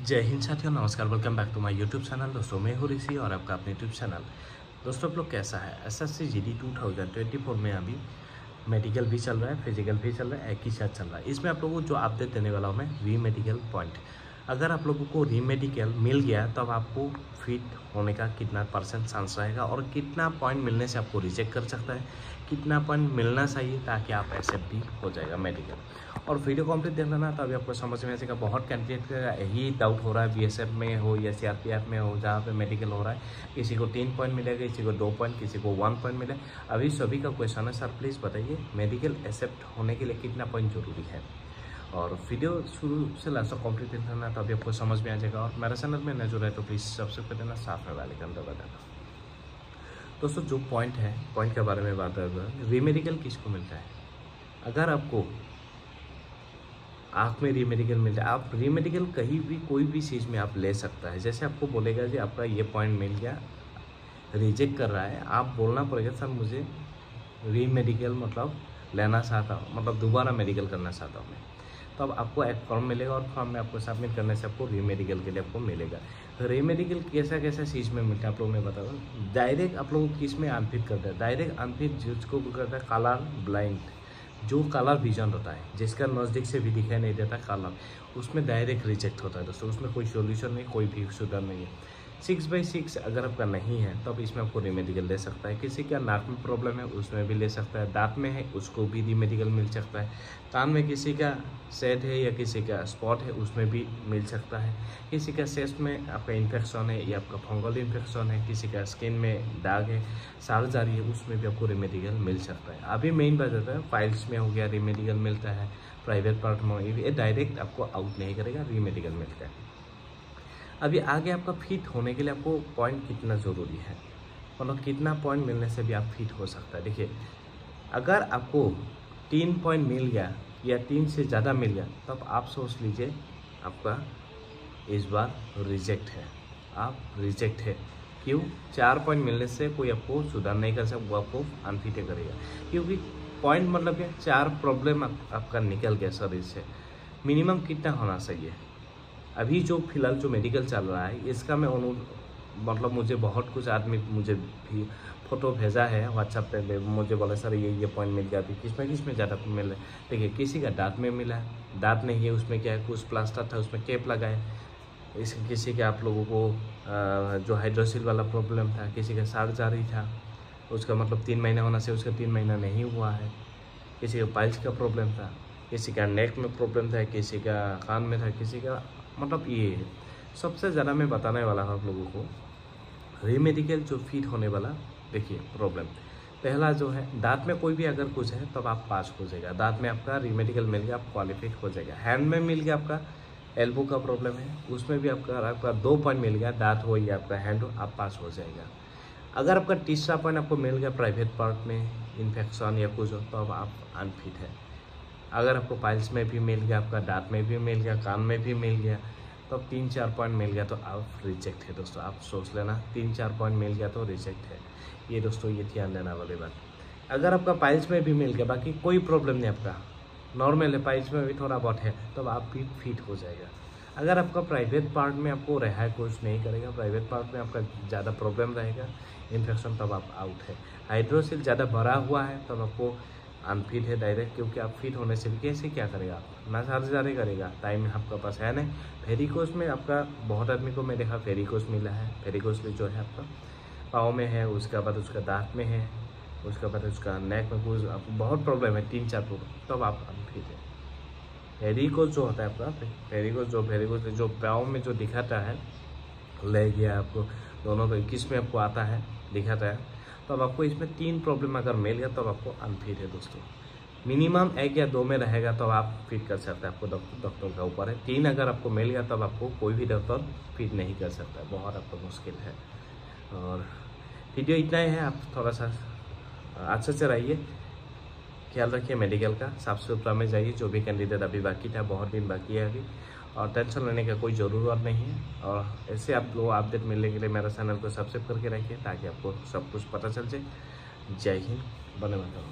जय हिंद साथियों, नमस्कार। Welcome back to my YouTube channel दोस्तों, मैं हूँ ऋषि और आपका अपने यूट्यूब चैनल दोस्तों, आप लोग कैसा है? S S C G D two thousand twenty four में अभी मेडिकल भी चल रहा है फ़िज़िकल भी चल रहा है, एक ही साथ चल रहा है। इसमें आप लोगों को जो अपडेट देने वाला हूँ मैं वी मेडिकल पॉइंट अगर आप लोगों को री मेडिकल मिल गया, तब तो आपको फिट होने का कितना परसेंट चांस रहेगा और कितना पॉइंट मिलने से आपको रिजेक्ट कर सकता है। कितना पॉइंट मिलना चाहिए ताकि आप एक्सेप्ट भी हो जाएगा मेडिकल और वीडियो कंप्लीट देख लेना तो अभी आपको समझ में आएगा बहुत कैंडिडेट का यही डाउट हो रहा है बीएसएफ में हो या सीआरपीएफ में हो, जहाँ पे मेडिकल हो रहा है। किसी को तीन पॉइंट मिलेगा, किसी को दो पॉइंट किसी को वन पॉइंट मिले। अभी सभी का क्वेश्चन है सर प्लीज़ बताइए मेडिकल एक्सेप्ट होने के लिए कितना पॉइंट ज़रूरी है? और वीडियो शुरू से लास्ट तक कंप्लीट करना तो अभी आपको समझ में आ जाएगा। और मेरे चैनल में नज़र है तो प्लीज़ सब्सक्राइब कर देना, साथ में वाले दबा देना। दोस्तों, जो पॉइंट है पॉइंट के बारे में बात कर रीमेडिकल किसको मिलता है? अगर आपको आँख में रीमेडिकल मिलता है आप रीमेडिकल कहीं भी, कोई भी चीज़ में आप ले सकता है। जैसे आपको बोलेगा कि आपका ये पॉइंट मिल गया रिजेक्ट कर रहा है, आप बोलना पड़ेगा, सर, मुझे रीमेडिकल मतलब लेना चाहता हूँ मतलब दोबारा मेडिकल करना चाहता हूँ मैं। तो अब आपको एक फॉर्म मिलेगा और फॉर्म में आपको सबमिट करने से आपको रीमेडिकल के लिए आपको मिलेगा। रीमेडिकल कैसा कैसा चीज़ में मिलता है आप लोगों में बता दूँ डायरेक्ट आप लोग किसमें अनफिट करता है? डायरेक्ट अनफिट जिसको करता है कलर ब्लाइंड जो कलर विजन होता है, जिसका नज़दीक से भी दिखाई नहीं देता कलर उसमें डायरेक्ट रिजेक्ट होता है दोस्तों, उसमें कोई सोल्यूशन नहीं, कोई भी सुधार नहीं है। सिक्स बाई सिक्स अगर आपका नहीं है तो अब इसमें आपको रिमेडिकल ले सकता है। किसी का नाक में प्रॉब्लम है, उसमें भी ले सकता है। दांत में है, उसको भी रिमेडिकल मिल सकता है। कान में किसी का सेट है या किसी का स्पॉट है, उसमें भी मिल सकता है। किसी का सेस्ट में आपका इन्फेक्शन है या आपका फंगल इन्फेक्शन है, किसी का स्किन में दाग है सार जारी है, उसमें भी आपको रिमेडिकल मिल सकता है। अभी मेन बात होता है फाइल्स में हो गया रिमेडिकल मिलता है। प्राइवेट पार्ट में ये डायरेक्ट आपको आउट नहीं करेगा रिमेडिकल मिलता है। अभी आगे आपका फिट होने के लिए आपको पॉइंट कितना ज़रूरी है? मतलब कितना पॉइंट मिलने से भी आप फिट हो सकता है? देखिए अगर आपको तीन पॉइंट मिल गया या तीन से ज़्यादा मिल गया तब तो आप सोच लीजिए आपका इस बार रिजेक्ट है। आप रिजेक्ट है। क्यों? चार पॉइंट मिलने से कोई आपको सुधार नहीं कर सकता वो आपको अनफिट करेगा। क्योंकि पॉइंट मतलब क्या? चार प्रॉब्लम आप, आपका निकल गया शरीर से। मिनिमम कितना होना चाहिए? अभी जो फ़िलहाल जो मेडिकल चल रहा है, इसका मैं अनु मतलब मुझे बहुत कुछ आदमी मुझे भी फ़ोटो भेजा है व्हाट्सएप पे मुझे बोला, सर, ये ये पॉइंट मिल गया किसमें किसमें ज़्यादा मिल? रहा देखिए, किसी का दांत में मिला, दांत नहीं है, उसमें क्या है, कुछ प्लास्टर था, उसमें केप लगाए। इस, किसी के आप लोगों को जो हाइड्रोसिल वाला प्रॉब्लम था, किसी का सार जारी था, उसका मतलब तीन महीना होना से उसका तीन महीना नहीं हुआ है। किसी का पाइल्स का प्रॉब्लम था, किसी का नेक में प्रॉब्लम था, किसी का कान में था, किसी का मतलब ये है। सबसे ज़्यादा मैं बताने वाला हूँ आप लोगों को रीमेडिकल जो फिट होने वाला, देखिए प्रॉब्लम पहला जो है, दांत में कोई भी अगर कुछ है, तब आप पास हो जाएगा। दांत में आपका रीमेडिकल मिल गया, आप क्वालिफाइड हो जाएगा। हैंड में मिल गया आपका एल्बो का प्रॉब्लम है। उसमें भी आपका आपका दो पॉइंट मिल गया, दांत हो या आपका हैंड हो, आप पास हो जाएगा। अगर आपका तीसरा पॉइंट आपको मिल गया प्राइवेट पार्ट में इन्फेक्शन या कुछ हो तो अब आप अनफिट है। अगर आपको पाइल्स में भी मिल गया, आपका दांत में भी मिल गया, कान में भी मिल गया तो अब तीन चार पॉइंट मिल गया तो आप रिजेक्ट है दोस्तों। आप सोच लेना तीन चार पॉइंट मिल गया तो रिजेक्ट है। ये दोस्तों, ये ध्यान देना वाली बात। अगर आपका पाइल्स में भी मिल गया, बाकी कोई प्रॉब्लम नहीं आपका। नॉर्मल है पाइल्स में भी थोड़ा बहुत है तो आप भी फिट हो जाएगा। अगर आपका प्राइवेट पार्ट में आपको रहा है, कुछ नहीं करेगा प्राइवेट पार्ट में आपका ज़्यादा प्रॉब्लम रहेगा इन्फेक्शन तब आप आउट है। हाइड्रोसिल ज़्यादा भरा हुआ है, तब आपको अनफिट है डायरेक्ट क्योंकि आप फिट होने से भी कैसे क्या करेगा? ना चार्ज जारी करेगा। टाइम आपका पास है नहीं। फेरिकोस में आपका, बहुत आदमी को मैं देखा फेरिकोस मिला है। फेरिकोस में जो है आपका, पाँव में है, उसके बाद उसका दांत में है, उसके बाद उसका नेक में कुछ बहुत प्रॉब्लम है, तीन चार प्रॉब्लम तब आप अनफिट है। फेरिकोस जो होता है आपका फेरिकोस जो फेरिकोस जो पाँव में जो दिखाता है ले गया आपको दोनों को इक्कीस में आपको आता है, दिखाता है। तो अब आपको इसमें तीन प्रॉब्लम अगर मिल गया तो आपको अनफिट है दोस्तों। मिनिमम एक या दो में रहेगा तो आप फिट कर सकते हैं। आपको डॉक्टर का ऊपर है। तीन अगर आपको मिल गया, तब आपको कोई भी डॉक्टर फिट नहीं कर सकता बहुत आपको मुश्किल है। और वीडियो इतना ही है। आप थोड़ा सा, अच्छे से रहिए। ख्याल रखिए मेडिकल का। साफ़ सुथरा में जाइए। जो भी कैंडिडेट अभी बाकी था, बहुत दिन बाकी है अभी। और टेंशन लेने का कोई ज़रूरत नहीं है। और ऐसे आप लोग अपडेट मिलने के लिए मेरा चैनल को सब्सक्राइब करके रखिए ताकि आपको सब कुछ पता चल जाए। जय हिंद, बने मतलब